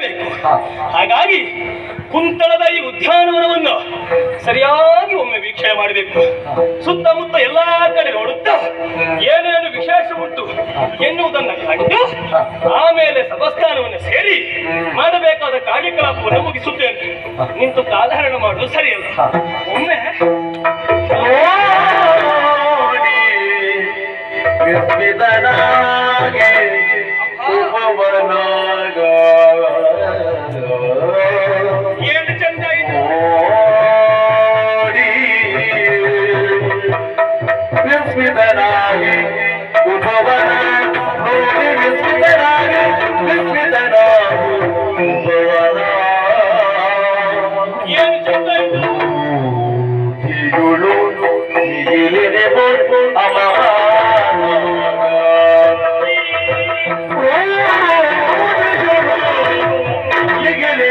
ಬೇಕು ಹಾಗಾಗಿ ಕುಂತಳದ ಈ ಉದ್ಯಾನವನವನ್ನು ಸರಿಯಾಗಿ ಒಮ್ಮೆ ವೀಕ್ಷಣೆ ಮಾಡಬೇಕು. ಸುತ್ತಮುತ್ತ ಎಲ್ಲಾ ಕಡೆ ನೋಡುತ್ತಾ ಏನೇನು ವಿಶೇಷ ಉಂಟು ಎನ್ನುವುದನ್ನು ಕಂಡು ಆಮೇಲೆ ಸಭಾಸ್ಥಾನವನ್ನು ಸೇರಿ ಮಾಡಬೇಕಾದ ಕಾರ್ಯಕಲಾಪವನ್ನು ಮುಗಿಸುತ್ತೇನೆ. ನಿಂತು ಸಾಧಾರಣ ಮಾಡುವುದು ಸರಿಯಲ್ಲ. ಒಮ್ಮೆ ವಿಸ್ಮಿತನಾಗೆ lửa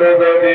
ಸಂತದವೇ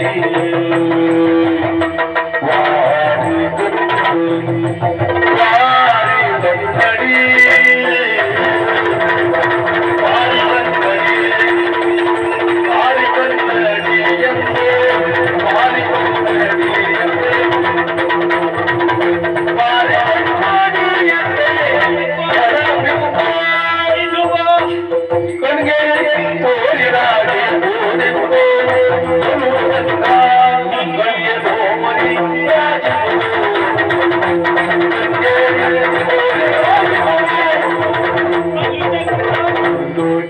Hare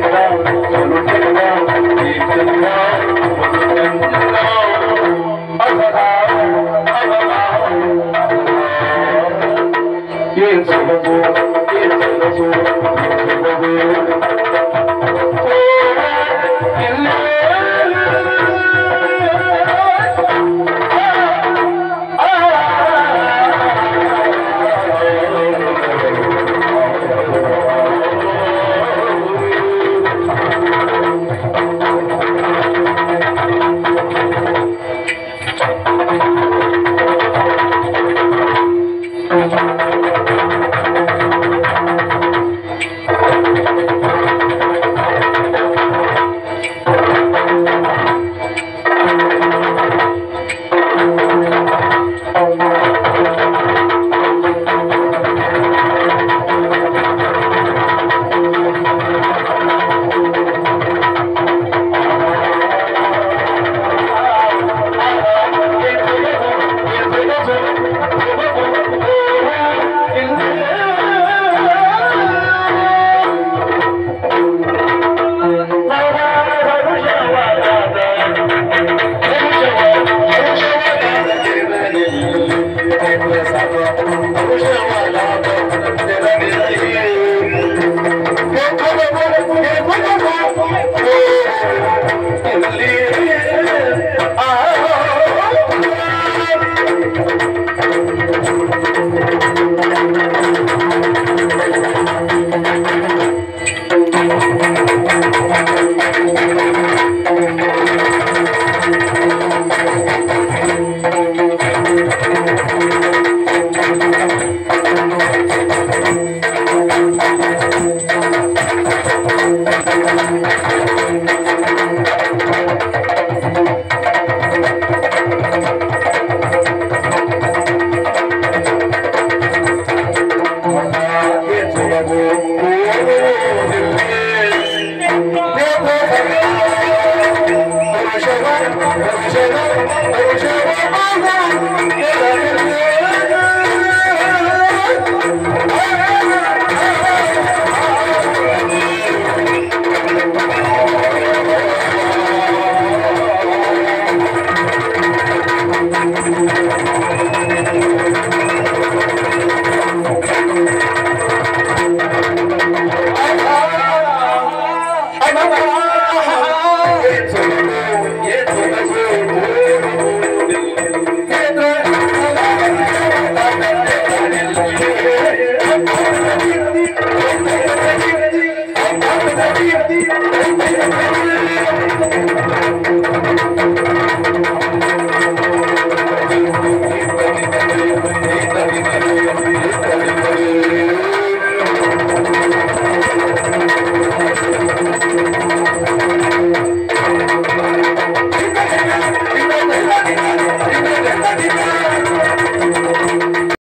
Thank you. Hallelujah.